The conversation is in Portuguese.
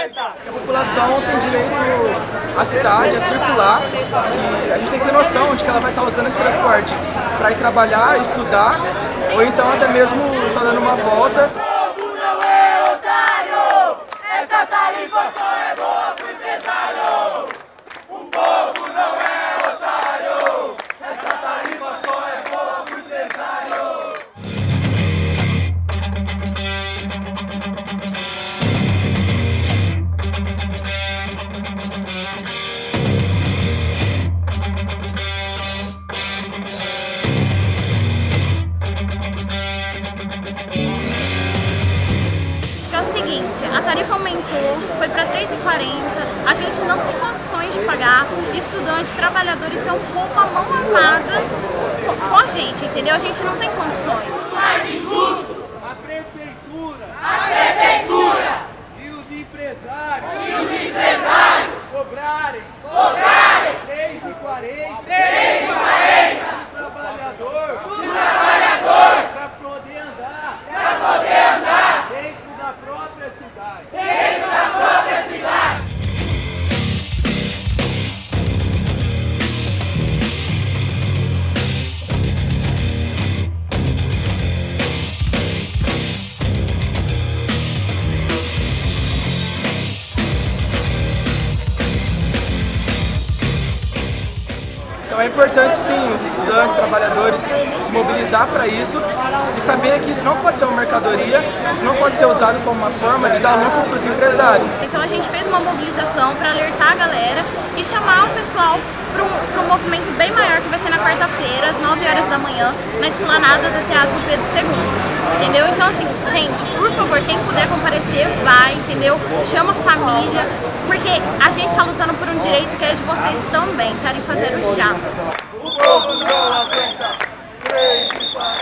A população tem direito à cidade, a circular, e a gente tem que ter noção de que ela vai estar usando esse transporte para ir trabalhar, estudar, ou então até mesmo estar tá dando uma volta. Seguinte, a tarifa aumentou, foi para 3,40, a gente não tem condições de pagar, estudantes, trabalhadores são pouco a mão armada com, a gente, entendeu? A gente não tem condições. Mais injusto! A prefeitura É importante sim os estudantes, trabalhadores se mobilizar para isso e saber que isso não pode ser uma mercadoria, isso não pode ser usado como uma forma de dar lucro para os empresários. Então a gente fez uma mobilização para alertar a galera e chamar o pessoal para um movimento bem maior que vai ser na quarta-feira, às 9 horas da manhã, na esplanada do Teatro Pedro II. Entendeu? Então assim, gente, por favor, quem puder comparecer, vai, entendeu? Chama a família, porque a gente está lutando por um direito que é de vocês também, tarifa zero já. O povo não aguenta 3,40